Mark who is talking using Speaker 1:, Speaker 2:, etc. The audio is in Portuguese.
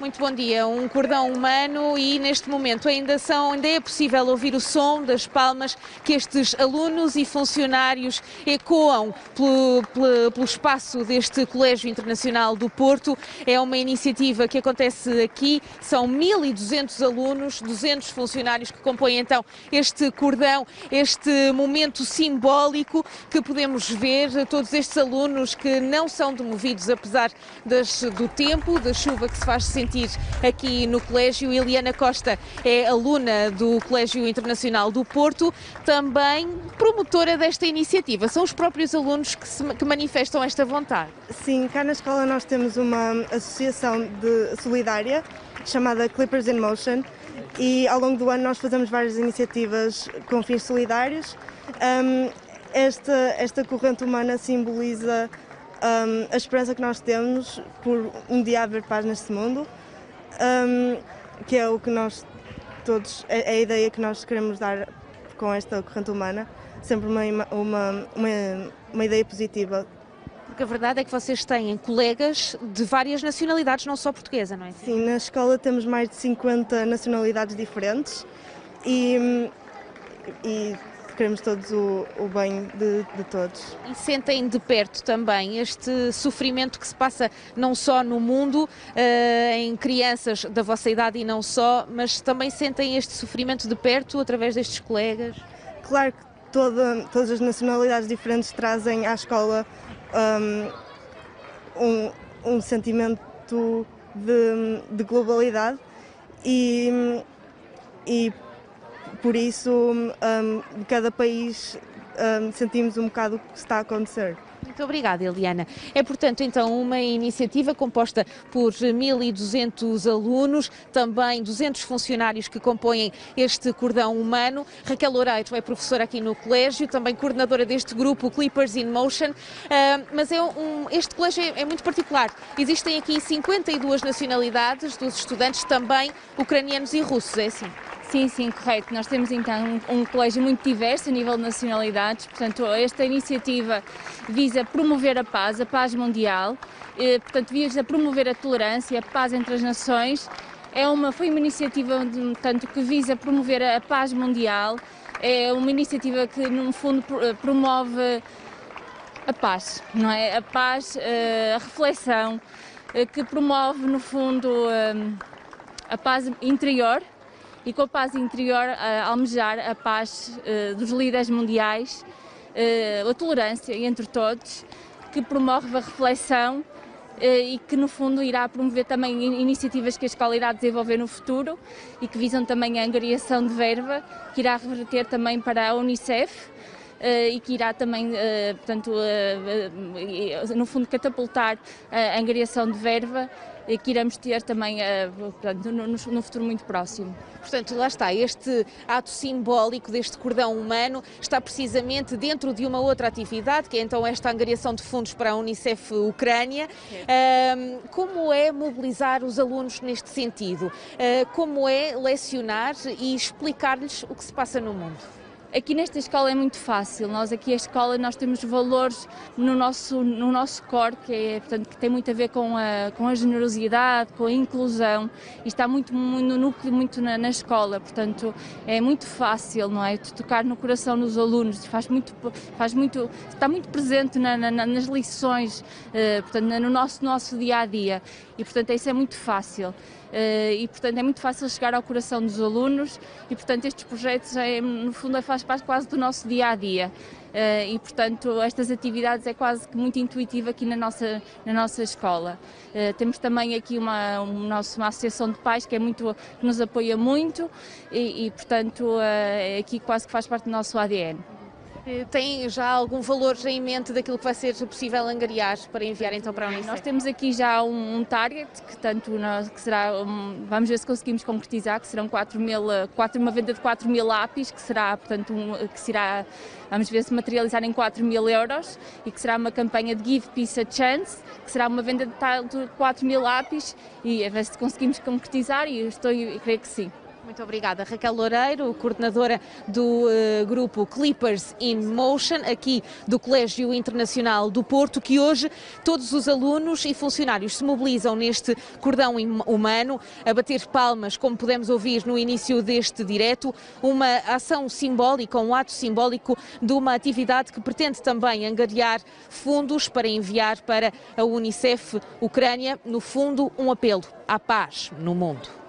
Speaker 1: Muito bom dia. Um cordão humano e neste momento ainda são, ainda é possível ouvir o som das palmas que estes alunos e funcionários ecoam pelo, pelo, pelo espaço deste Colégio Internacional do Porto. É uma iniciativa que acontece aqui. São 1.200 alunos, 200 funcionários que compõem então este cordão, este momento simbólico que podemos ver todos estes alunos que não são demovidos apesar das, do tempo, da chuva que se faz sentir aqui no colégio. Eliana Costa é aluna do Colégio Internacional do Porto, também promotora desta iniciativa. São os próprios alunos que, se, que manifestam esta vontade.
Speaker 2: Sim, cá na escola nós temos uma associação de solidária chamada Clippers in Motion e ao longo do ano nós fazemos várias iniciativas com fins solidários. Um, esta, esta corrente humana simboliza um, a esperança que nós temos por um dia haver paz neste mundo um, que é o que nós todos, é, é a ideia que nós queremos dar com esta corrente humana, sempre uma, uma, uma, uma ideia positiva.
Speaker 1: Porque a verdade é que vocês têm colegas de várias nacionalidades, não só portuguesa, não é?
Speaker 2: Sim, na escola temos mais de 50 nacionalidades diferentes e, e queremos todos o, o bem de, de, todos.
Speaker 1: E sentem de perto também este sofrimento que se passa não só no mundo, uh, em crianças da vossa idade e não só, mas também sentem este sofrimento de perto através destes colegas?
Speaker 2: Claro que toda, todas as nacionalidades diferentes trazem à escola um, um, um sentimento de, de globalidade e, e por isso, um, cada país um, sentimos um bocado o que está a acontecer.
Speaker 1: Muito obrigada, Eliana. É, portanto, então, uma iniciativa composta por 1.200 alunos, também 200 funcionários que compõem este cordão humano. Raquel Loureiro é professora aqui no colégio, também coordenadora deste grupo Clippers in Motion. Uh, mas é um, este colégio é, é muito particular. Existem aqui 52 nacionalidades dos estudantes, também ucranianos e russos, é assim?
Speaker 3: Sim, sim, correto. Nós temos então um, colégio muito diverso a nível de nacionalidades, portanto, esta iniciativa visa promover a paz, a paz mundial, e, portanto, visa promover a tolerância, a paz entre as nações. É uma, foi uma iniciativa tanto que visa promover a paz mundial, é uma iniciativa que, no fundo, promove a paz, não é? A paz, eh, a reflexão, eh, que promove, no fundo, eh, a paz interior e com a paz interior a almejar a paz uh, dos líderes mundiais, uh, a tolerância entre todos, que promove a reflexão uh, e que no fundo irá promover também iniciativas que a escola irá desenvolver no futuro e que visam também a angariação de verba, que irá reverter também para a Unicef. Uh, e que irá também, uh, portanto, uh, no fundo, catapultar a angariação de verba que iremos ter também eh, no, futuro muito próximo.
Speaker 1: Portanto, lá está, este ato simbólico deste cordão humano está precisamente dentro de uma outra atividade, que é então esta angariação de fundos para a Unicef Ucrânia. como é mobilizar os alunos neste sentido? Uh, como é lecionar e explicar-lhes o que se passa no mundo?
Speaker 3: Aqui nesta escola é muito fácil. Nós aqui a escola nós temos valores no nosso no nosso core que é portanto que tem muito a ver com a com a generosidade, com a inclusão e está muito, no núcleo muito na, na, escola. Portanto é muito fácil, não é, tocar no coração dos alunos. Faz muito faz muito está muito presente na, na, nas lições, uh, portanto no nosso nosso dia a dia e portanto isso é muito fácil. Uh, e portanto é muito fácil chegar ao coração dos alunos e portanto estes projetos é, no fundo é, faz parte quase do nosso dia a dia. Uh, e portanto estas atividades é quase que muito intuitiva aqui na nossa na nossa escola. Uh, temos também aqui uma um nosso, uma associação de pais que é muito que nos apoia muito e, e portanto aqui quase que faz parte do nosso ADN
Speaker 1: eh, tem já algum valor em mente daquilo que vai ser possível angariar para enviar então para a Unicef?
Speaker 3: Nós temos aqui já um, um target que tanto nós, que será, um, vamos ver se conseguimos concretizar, que serão 4 mil, 4, uma venda de 4 mil lápis, que será, portanto, um, que será, vamos ver se materializar em 4 mil euros e que será uma campanha de Give Peace a Chance, que será uma venda de 4 mil lápis e a ver se conseguimos concretizar e estou, eu creio que sim.
Speaker 1: Muito obrigada, Raquel Loureiro, coordenadora do uh, grupo Clippers in Motion, aqui do Colégio Internacional do Porto, que hoje todos os alunos e funcionários se mobilizam neste cordão humano, a bater palmas, como pudemos ouvir no início deste direto, uma ação simbólica, um ato simbólico de uma atividade que pretende também angariar fundos para enviar para a Unicef Ucrânia, no fundo, um apelo à paz no mundo.